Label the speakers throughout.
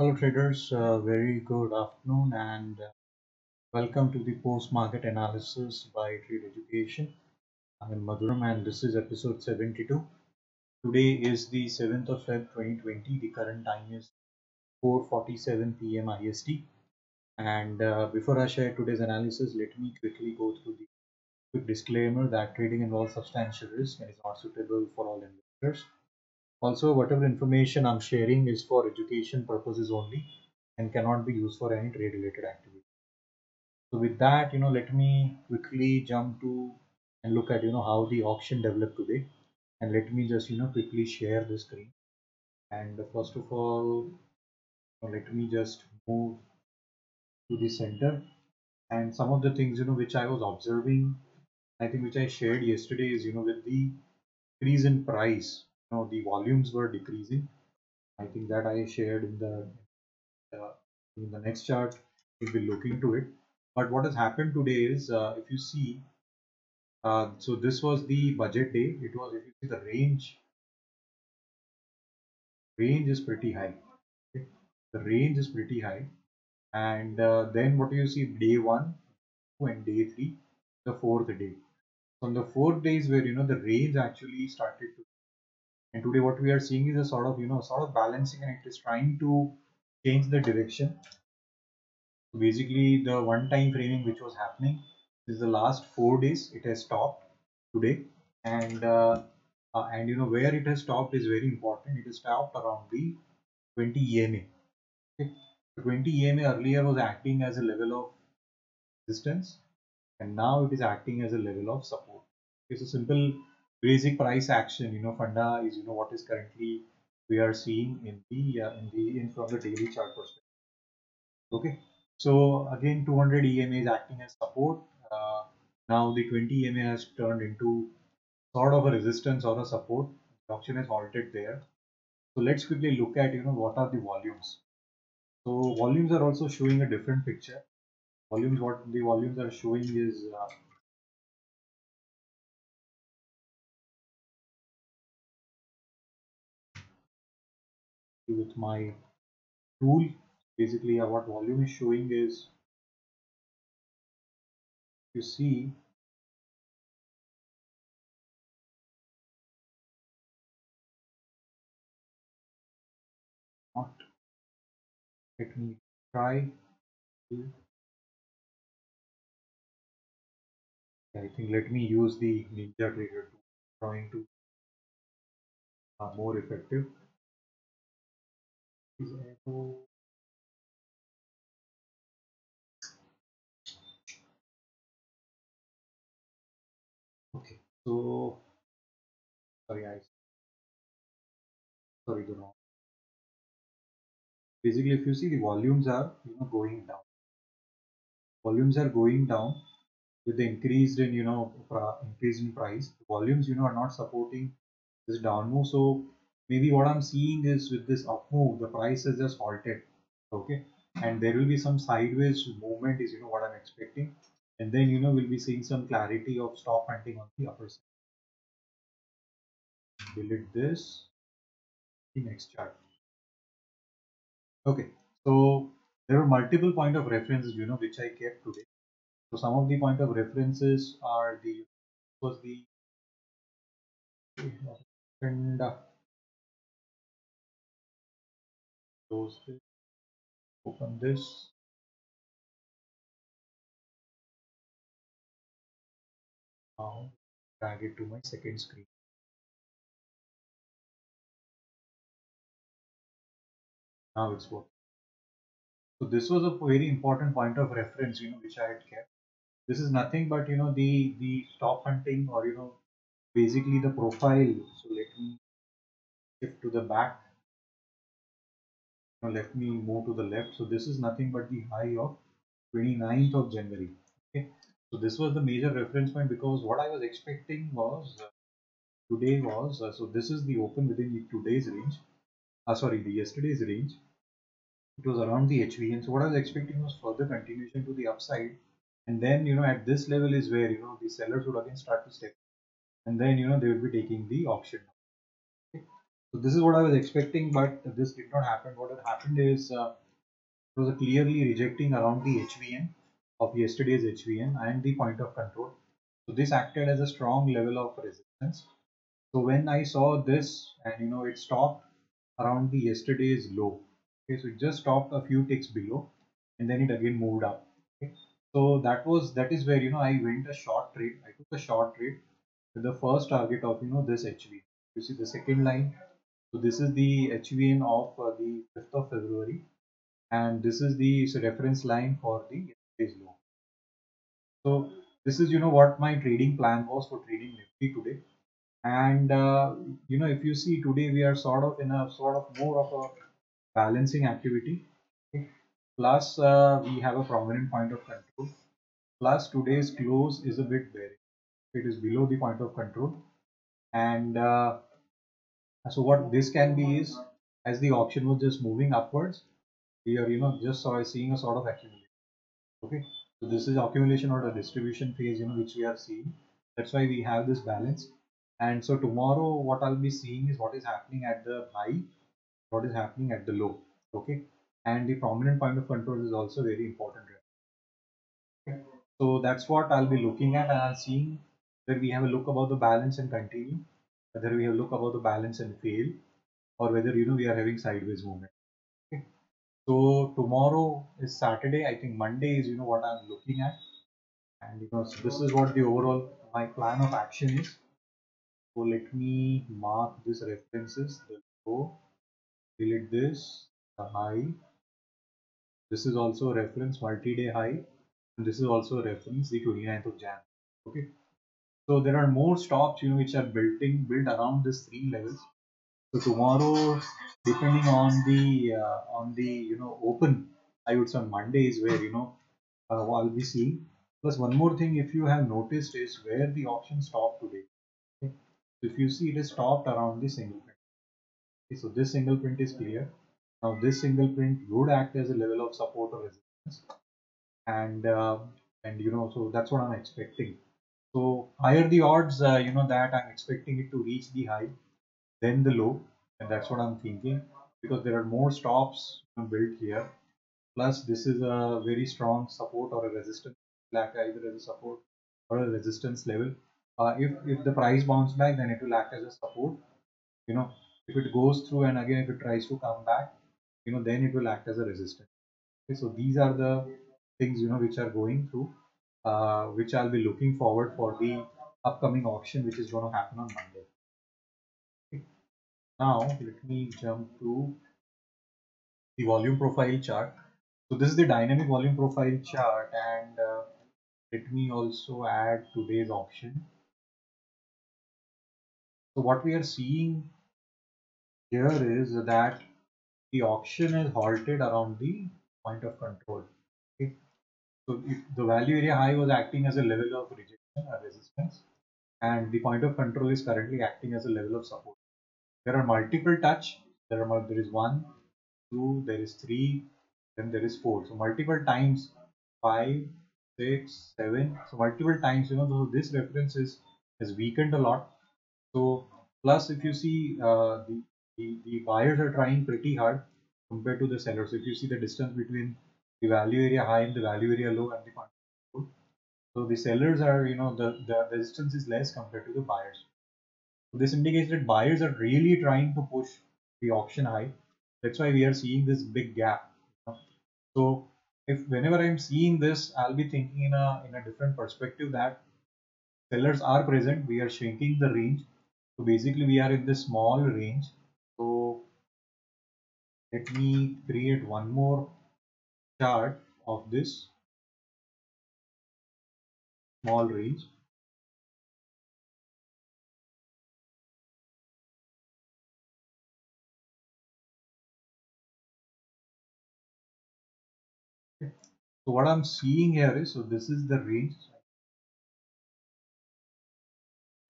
Speaker 1: Hello traders, uh, very good afternoon and uh, welcome to the post-market analysis by Trade Education. I am Madhuram and this is episode 72. Today is the 7th of Feb 2020. The current time is 4.47 p.m. IST. And uh, before I share today's analysis, let me quickly go through the quick disclaimer that trading involves substantial risk and is not suitable for all investors. Also, whatever information I'm sharing is for education purposes only and cannot be used for any trade related activity. So with that, you know, let me quickly jump to and look at, you know, how the auction developed today. And let me just, you know, quickly share the screen. And first of all, let me just move to the center. And some of the things, you know, which I was observing, I think which I shared yesterday is, you know, with the increase in price, know the volumes were decreasing. I think that i shared in the uh, in the next chart we'll be looking to it. But what has happened today is uh, if you see uh, so this was the budget day. It was if you see the range range is pretty high okay? the range is pretty high. And uh, then what do you see? Day one and day three the fourth day. On the fourth days where you know the range actually started to and today what we are seeing is a sort of you know sort of balancing and it is trying to change the direction. Basically the one time framing which was happening is the last four days it has stopped today. And uh, uh, and you know where it has stopped is very important. It has stopped around the 20 EMA okay. 20 EMA earlier was acting as a level of resistance and now it is acting as a level of support. It's a simple basic price action you know funda is you know what is currently we are seeing in the uh, in the in from the daily chart perspective. Okay. So again 200 ema is acting as support. Uh, now the 20 ema has turned into sort of a resistance or a support. The auction has halted there. So let's quickly look at you know what are the volumes. So volumes are also showing a different picture. Volumes what the volumes are showing is uh, with my tool basically uh, what volume is showing is you see not let me try I think let me use the NinjaTrader to trying to uh, more effective. Okay, so sorry, I sorry, the wrong. Basically, if you see the volumes are you know going down, volumes are going down with the increased in you know increase in price. Volumes you know are not supporting this down move. So maybe what I'm seeing is with this up move, the price has just halted. Okay, and there will be some sideways movement is you know what I'm expecting. And then you know we'll be seeing some clarity of stop hunting on the upper side. Delete this. The next chart. Okay so there are multiple point of references you know which i kept today. So some of the point of references are the was the and uh, close this open this. Now drag it to my second screen. Now it's working. So this was a very important point of reference you know which i had kept. This is nothing but you know the the stop hunting or you know basically the profile. So let me shift to the back now let me move to the left so this is nothing but the high of 29th of january okay so this was the major reference point because what i was expecting was uh, today was uh, so this is the open within the today's range uh, sorry the yesterday's range it was around the HVN. So what I was expecting was further continuation to the upside. And then, you know, at this level is where, you know, the sellers would again start to step. And then, you know, they would be taking the auction. So this is what I was expecting, but this did not happen. What had happened is uh, it was clearly rejecting around the HVN of yesterday's HVN and the point of control. So this acted as a strong level of resistance. So when I saw this and you know it stopped around the yesterday's low. Okay, so it just stopped a few ticks below and then it again moved up. Okay. So that was that is where you know I went a short trade. I took a short trade with the first target of you know this HV. You see the second line. So this is the HVN of uh, the 5th of February and this is the reference line for the yesterday's low. So this is you know what my trading plan was for trading Nifty today. And uh, you know if you see today we are sort of in a sort of more of a balancing activity. Okay. Plus uh, we have a prominent point of control. Plus today's close is a bit bearish. It is below the point of control. And uh, so what this can be is as the auction was just moving upwards, we are you know just saw seeing a sort of accumulation. Okay. So this is accumulation or a distribution phase, you know, which we are seeing. That's why we have this balance. And so tomorrow, what I'll be seeing is what is happening at the high, what is happening at the low. Okay. And the prominent point of control is also very important. Okay. So that's what I'll be looking at and I'll seeing that we have a look about the balance and continue, whether we have look about the balance and fail, or whether you know we are having sideways movement. So tomorrow is Saturday. I think Monday is you know what I'm looking at, and you know so this is what the overall my plan of action is. So let me mark these references. The low, delete this, the high. This is also a reference multi-day high, and this is also a reference the 29th of Jan. Okay. So there are more stops you know which are building built around these three levels. So tomorrow depending on the uh, on the you know open i would say on monday is where you know uh, i'll be seeing. Plus one more thing if you have noticed is where the auction stopped today. Okay? so if you see it is stopped around the single print. Okay, so this single print is clear. Now this single print would act as a level of support or resistance. And uh, and you know so that's what i'm expecting so higher the odds uh, you know that i'm expecting it to reach the high then the low. And that's what I'm thinking because there are more stops built here. Plus this is a very strong support or a resistance act either as a support or a resistance level. Uh, if if the price bounce back then it will act as a support. You know if it goes through and again if it tries to come back you know then it will act as a resistance. Okay so these are the things you know which are going through uh, which I'll be looking forward for the upcoming auction which is going to happen on Monday now let me jump to the volume profile chart. So this is the dynamic volume profile chart and uh, let me also add today's auction. So what we are seeing here is that the auction is halted around the point of control. So the value area high was acting as a level of rejection or resistance and the point of control is currently acting as a level of support. There are multiple touch. There are there is one two there is three then there is four. So multiple times five six seven. So multiple times you know so this reference is has weakened a lot. So plus if you see uh, the, the the buyers are trying pretty hard compared to the sellers. So if you see the distance between the value area high and the value area low and the so the sellers are you know the the, resistance is less compared to the buyers So this indicates that buyers are really trying to push the auction high. That's why we are seeing this big gap. So if whenever I'm seeing this, I'll be thinking in a in a different perspective that sellers are present. We are shrinking the range. So basically, we are in this small range. So let me create one more chart of this small range. So what I'm seeing here is, so this is the range.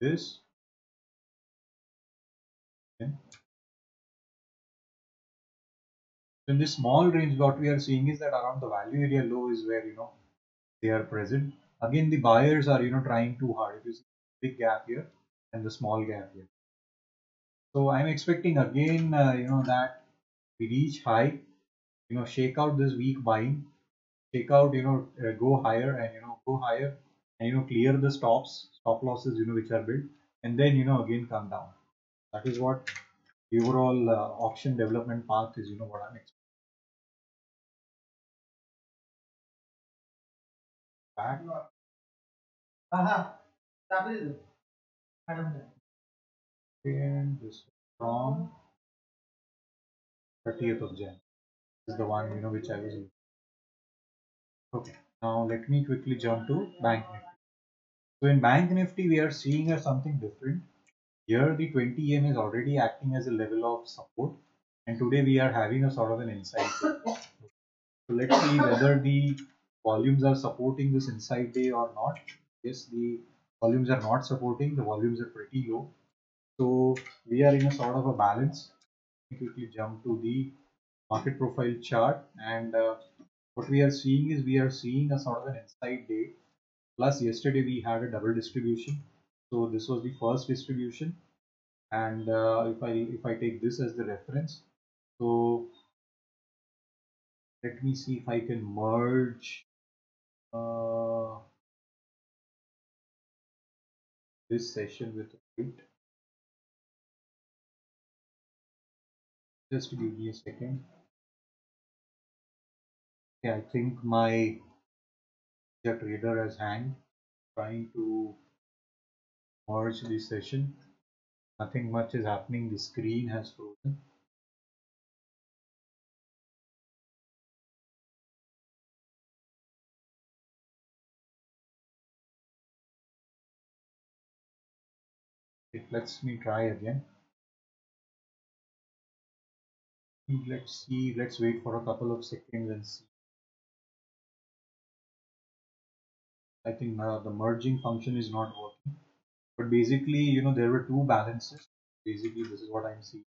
Speaker 1: This. In this small range, what we are seeing is that around the value area low is where, you know, they are present. Again, the buyers are, you know, trying too hard. You see big gap here and the small gap here. So I'm expecting again, uh, you know, that we reach high, you know, shake out this weak buying, shake out, you know, uh, go higher and, you know, go higher and, you know, clear the stops, stop losses, you know, which are built and then, you know, again come down. That is what the overall uh, auction development path is, you know, what I'm expecting. Back. Aha. Tap it. And this from 30th of Jan. This is the one, you know, which I was using. Okay, now let me quickly jump to Bank Nifty. So in Bank Nifty, we are seeing something different. Here the 20 EM is already acting as a level of support and today we are having a sort of an insight. So let's see whether the volumes are supporting this inside day or not. Yes, the volumes are not supporting, the volumes are pretty low. So we are in a sort of a balance. Quickly jump to the market profile chart and uh, what we are seeing is we are seeing a sort of an inside day plus yesterday we had a double distribution so this was the first distribution and uh, if I if I take this as the reference so let me see if I can merge uh, this session with it just give me a second. Okay I think my trader has hanged. Trying to merge this session. Nothing much is happening. The screen has frozen it lets me try again. Let's see let's wait for a couple of seconds and see. I think uh, the merging function is not working. But basically you know there were two balances. Basically this is what I'm seeing.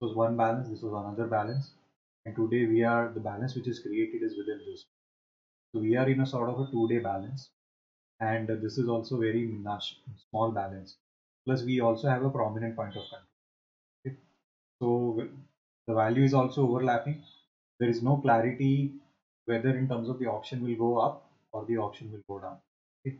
Speaker 1: This was one balance this was another balance. And today we are the balance which is created is within this. So we are in a sort of a two day balance. And uh, this is also very small balance plus we also have a prominent point of control okay? so the value is also overlapping there is no clarity whether in terms of the auction will go up or the auction will go down okay?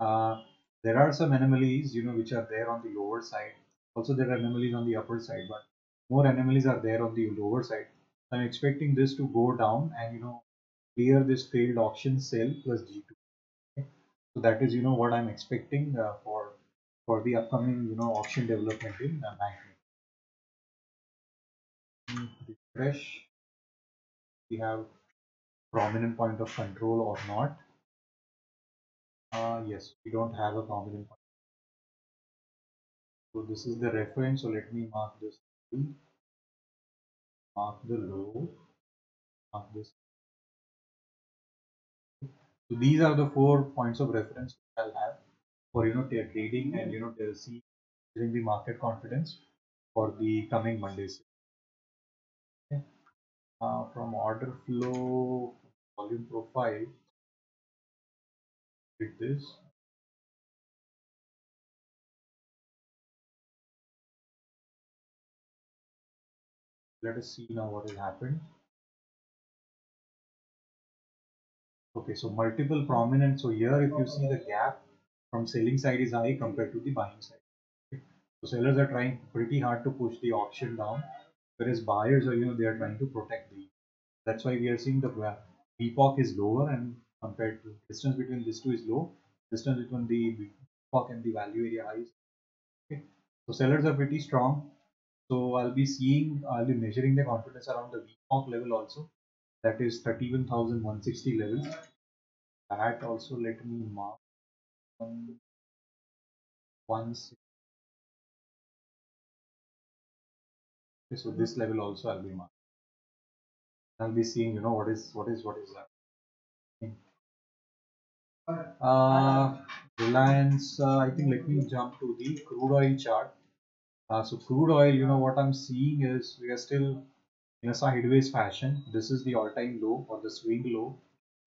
Speaker 1: uh, there are some anomalies you know which are there on the lower side also there are anomalies on the upper side but more anomalies are there on the lower side i'm expecting this to go down and you know clear this failed auction sell plus g2 okay? so that is you know what i'm expecting uh, for for the upcoming you know auction development in uh, banking refresh. We have prominent point of control or not? Uh, yes we don't have a prominent point. So this is the reference so let me mark this mark the low. Mark this. So these are the four points of reference i'll have for you know their trading and you know to see during the market confidence for the coming mondays. Uh, from order flow volume profile with this. Let us see now what has happened. Okay so multiple prominent so here if you see the gap from selling side is high compared to the buying side. So sellers are trying pretty hard to push the auction down whereas buyers are you know they are trying to protect the that's why we are seeing the VPOC is lower and compared to distance between these two is low. Distance between the VPOC and the value area high okay. So sellers are pretty strong. So I'll be seeing I'll be measuring the confidence around the VPOC level also. That is 31,160 levels. That also let me mark one okay, so this level also I'll be marking I'll be seeing you know what is what is what is that. Uh, Reliance uh, I think let me jump to the crude oil chart. Uh, so crude oil you know what I'm seeing is we are still in a sideways fashion. This is the all-time low or the swing low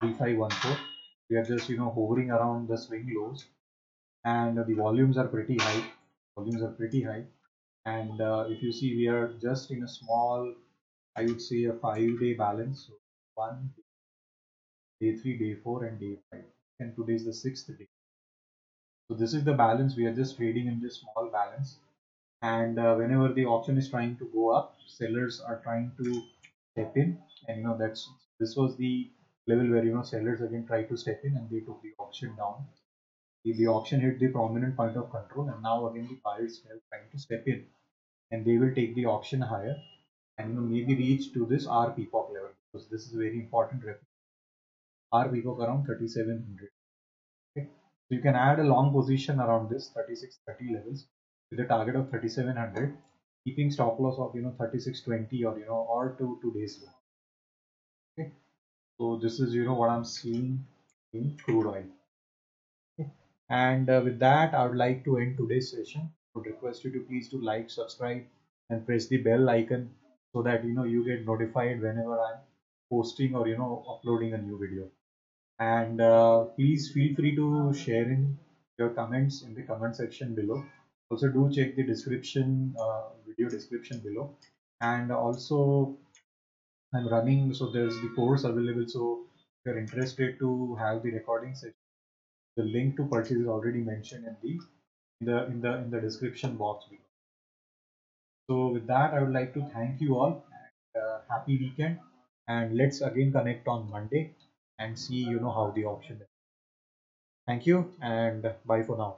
Speaker 1: 3514 we are just you know hovering around the swing lows. And the volumes are pretty high. Volumes are pretty high. And uh, if you see we are just in a small I would say a five day balance. So one day three day four and day five. And today is the sixth day. So this is the balance. We are just trading in this small balance. And uh, whenever the auction is trying to go up sellers are trying to step in. And you know that's this was the level where you know sellers again try to step in and they took the auction down. The, the auction hit the prominent point of control and now again the buyers are trying to step in and they will take the auction higher and you know maybe reach to this R peacock level because this is very important reference. Around 3700 okay? So you can add a long position around this 3630 levels with a target of 3700 keeping stop loss of you know 3620 or you know or two two days low so this is you know what i'm seeing in crude oil. And uh, with that i would like to end today's session. I would request you to please do like subscribe and press the bell icon so that you know you get notified whenever i'm posting or you know uploading a new video. And uh, please feel free to share in your comments in the comment section below. Also do check the description uh, video description below. And also i'm running so there's the course available so if you're interested to have the recording session the link to purchase is already mentioned in the in the in the in the description box below. So with that i would like to thank you all and uh, happy weekend and let's again connect on monday and see you know how the auction is. Thank you and bye for now